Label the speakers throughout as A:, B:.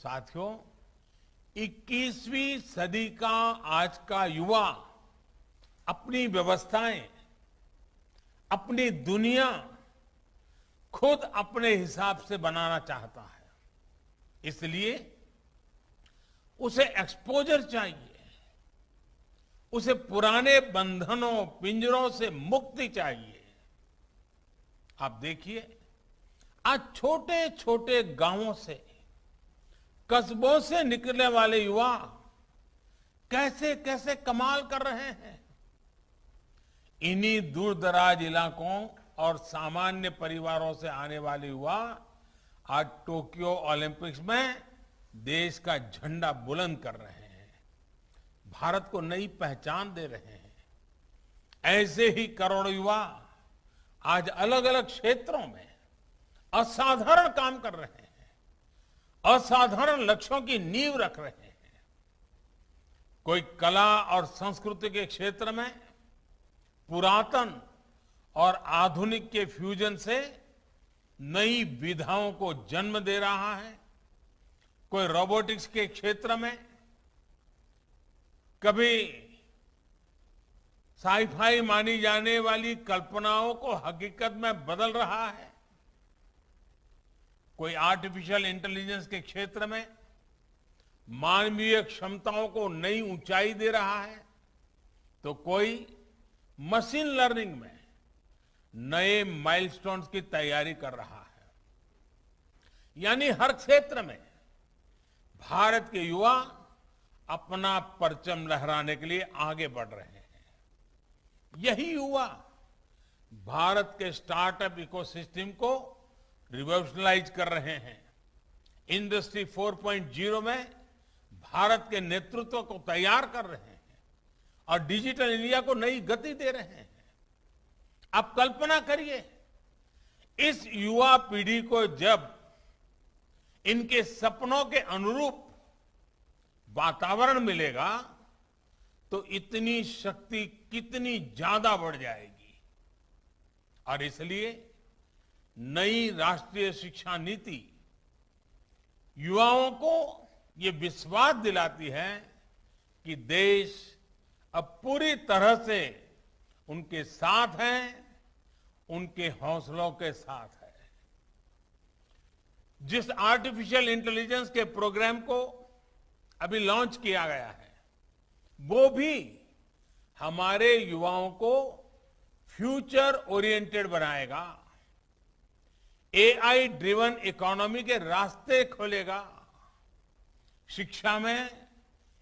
A: साथियों 21वीं सदी का आज का युवा अपनी व्यवस्थाएँ, अपनी दुनिया खुद अपने हिसाब से बनाना चाहता है। इसलिए उसे एक्सपोजर चाहिए, उसे पुराने बंधनों, पिंजरों से मुक्ति चाहिए। आप देखिए, आज छोटे छोटे गाँवों से कस्बों से निकलने वाले युवा कैसे कैसे कमाल कर रहे हैं? इन्हीं दूर दराज इलाकों और सामान्य परिवारों से आने वाले युवा आज टोक्यो ओलंपिक्स में देश का झंडा बुलंद कर रहे हैं। भारत को नई पहचान दे रहे हैं। ऐसे ही करोड़ों युवा आज अलग अलग क्षेत्रों में असाधारण काम कर रहे हैं। असाधारण लक्ष्यों की नींव रख रहे हैं। कोई कला और संस्कृति के क्षेत्र में पुरातन और आधुनिक के फ्यूजन से नई विधाओं को जन्म दे रहा है। कोई रोबोटिक्स के क्षेत्र में कभी साईफाई मानी जाने वाली कल्पनाओं को हकीकत में बदल रहा है। कोई आर्टिफिशियल इंटेलिजेंस के क्षेत्र में मानवीय क्षमताओं को नई ऊंचाई दे रहा है तो कोई मशीन लर्निंग में नए माइलस्टोन्स की तैयारी कर रहा है। यानी हर क्षेत्र में भारत के युवा अपना परचम लहराने के लिए आगे बढ़ रहे हैं। यही युवा भारत के स्टार्टअप इकोसिस्टम को रिवोल्यूशनलाइज कर रहे हैं। इंडस्ट्री 4.0 में भारत के नेतृत्व को तैयार कर रहे हैं और डिजिटल इंडिया को नई गति दे रहे हैं। आप कल्पना करिए, इस युवा पीढ़ी को जब इनके सपनों के अनुरूप वातावरण मिलेगा तो इतनी शक्ति कितनी ज़्यादा बढ़ जाएगी। और इसलिए नई राष्ट्रीय शिक्षा नीति युवाओं को ये विश्वास दिलाती है कि देश अब पूरी तरह से उनके साथ है, उनके हौसलों के साथ है। जिस आर्टिफिशियल इंटेलिजेंस के प्रोग्राम को अभी लॉन्च किया गया है, वो भी हमारे युवाओं को फ्यूचर ओरिएंटेड बनाएगा। एआई ड्रिवन इकोनॉमी के रास्ते खोलेगा। शिक्षा में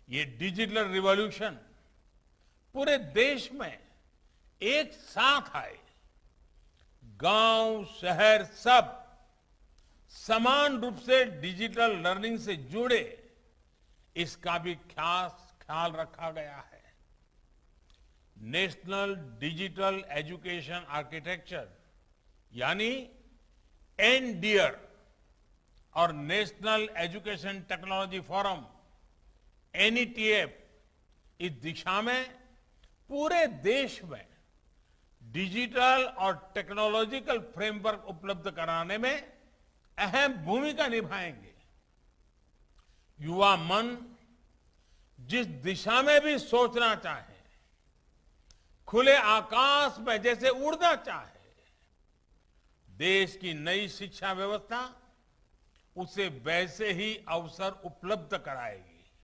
A: ये डिजिटल रिवॉल्यूशन पूरे देश में एक साथ आए। गाँव, शहर सब समान रूप से डिजिटल लर्निंग से जुड़े, इसका भी खास ख्याल रखा गया है। नेशनल डिजिटल एजुकेशन आर्किटेक्चर यानी एनडीआर और national education technology forum NETF इस दिशा में पूरे देश में डिजिटल और टेक्नोलॉजिकल फ्रेमवर्क उपलब्ध कराने में अहम भूमिका निभाएँगे। युवा मन जिस दिशा में भी सोचना चाहे, खुले आकाश में जैसे उड़ना चाहे देश की नई शिक्षा व्यवस्था उसे वैसे ही अवसर उपलब्ध कराएगी।